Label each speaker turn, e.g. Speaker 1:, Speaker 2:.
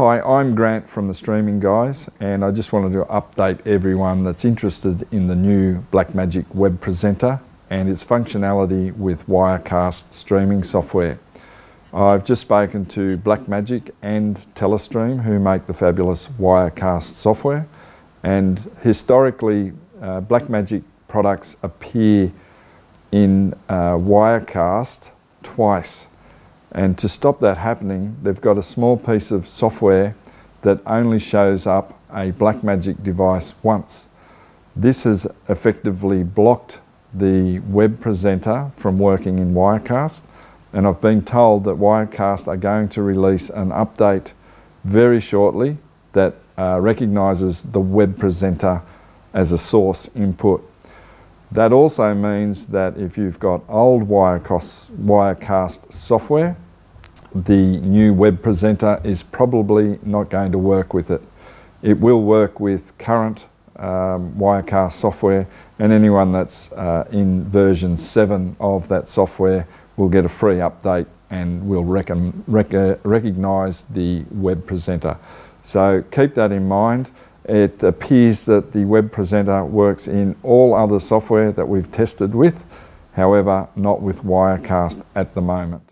Speaker 1: Hi, I'm Grant from the Streaming Guys, and I just wanted to update everyone that's interested in the new Blackmagic web presenter and its functionality with Wirecast streaming software. I've just spoken to Blackmagic and Telestream, who make the fabulous Wirecast software, and historically, uh, Blackmagic products appear in uh, Wirecast twice and to stop that happening, they've got a small piece of software that only shows up a Blackmagic device once. This has effectively blocked the web presenter from working in Wirecast and I've been told that Wirecast are going to release an update very shortly that uh, recognises the web presenter as a source input that also means that if you've got old Wirecast, software, the new web presenter is probably not going to work with it. It will work with current um, Wirecast software and anyone that's uh, in version 7 of that software will get a free update and will rec rec recognise the web presenter. So keep that in mind. It appears that the web presenter works in all other software that we've tested with, however, not with Wirecast at the moment.